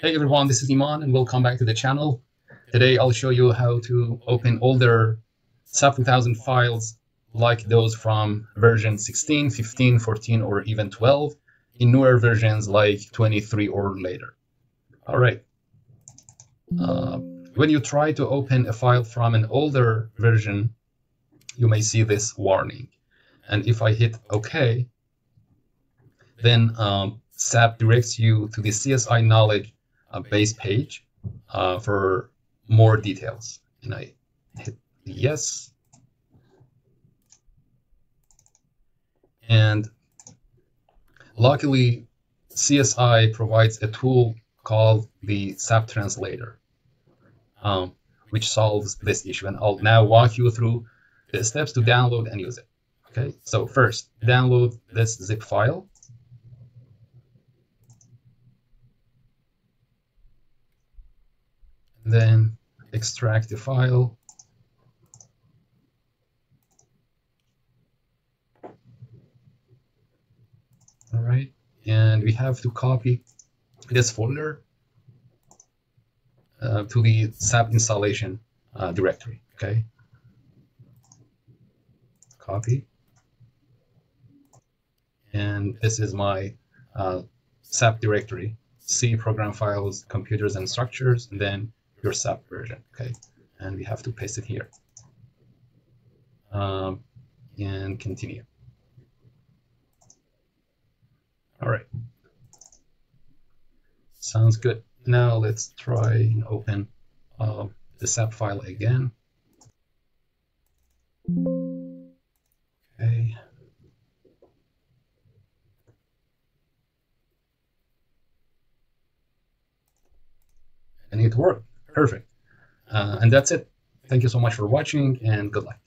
Hey everyone, this is Iman and welcome back to the channel. Today I'll show you how to open older SAP 2000 files like those from version 16, 15, 14, or even 12 in newer versions like 23 or later. All right. Uh, when you try to open a file from an older version, you may see this warning. And if I hit OK, then um, SAP directs you to the CSI knowledge uh, base page uh, for more details. And I hit yes. And luckily, CSI provides a tool called the SAP Translator, um, which solves this issue. And I'll now walk you through the steps to download and use it. Okay, so first, download this zip file. Then extract the file. All right, and we have to copy this folder uh, to the SAP installation uh, directory, okay? Copy. And this is my uh, SAP directory, C program files, computers and structures, and then your SAP version, okay? And we have to paste it here. Um, and continue. All right. Sounds good. Now let's try and open uh, the SAP file again. Okay. And it worked. Perfect. Uh, and that's it. Thank you so much for watching and good luck.